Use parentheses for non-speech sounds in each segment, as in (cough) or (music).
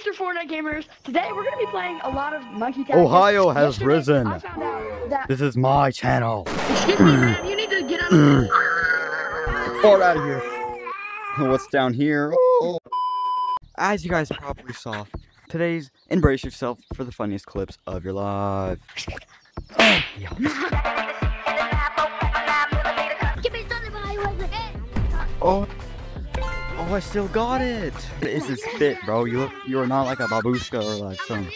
Mr. Fortnite Gamers. Today we're gonna be playing a lot of Monkey Tag. Ohio has Yesterday, risen. I found out that. This is my channel. Excuse me, man. You need to get out of (laughs) Fart out of here. What's down here? Oh. As you guys probably saw, today's embrace yourself for the funniest clips of your life. (laughs) Oh, yeah. Oh, oh, I still got it. This is fit, bro. You look, you are not like a babushka or like some.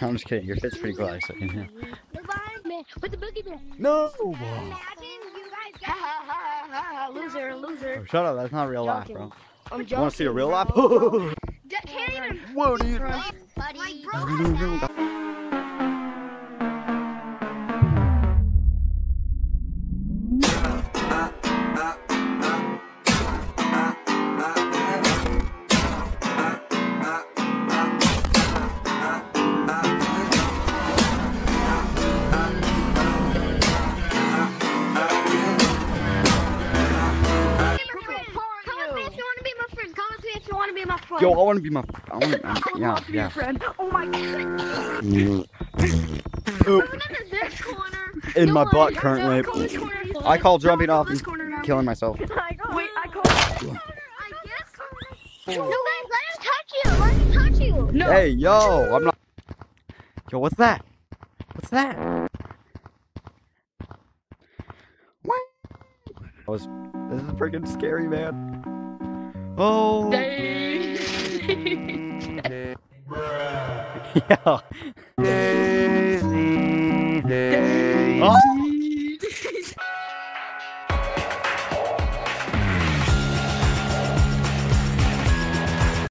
I'm just kidding. Your fit's pretty cool, actually. Yeah. With the boogeyman. No. Imagine you guys Ha ha ha ha ha! Loser, loser. Oh, shut up. That's not real life, bro. I'm You want to see a real life? (laughs) joking, can't even. Whoa, dude. Buddy. Like, bro, friend. Yo, I want to be my. I want to. I would Yeah, love to be yeah. your friend. Oh my god. Oop. Moving into this corner. In No my butt no, currently. call (laughs) corner. I call jumping off and corner killing myself. Wait, I call. I guess. No, guys, let him touch you. Let him touch you. No. Hey, yo, I'm not. Yo, what's that? What's that? What? That was. This is freaking scary, man. Oh. (laughs) yeah. Oh.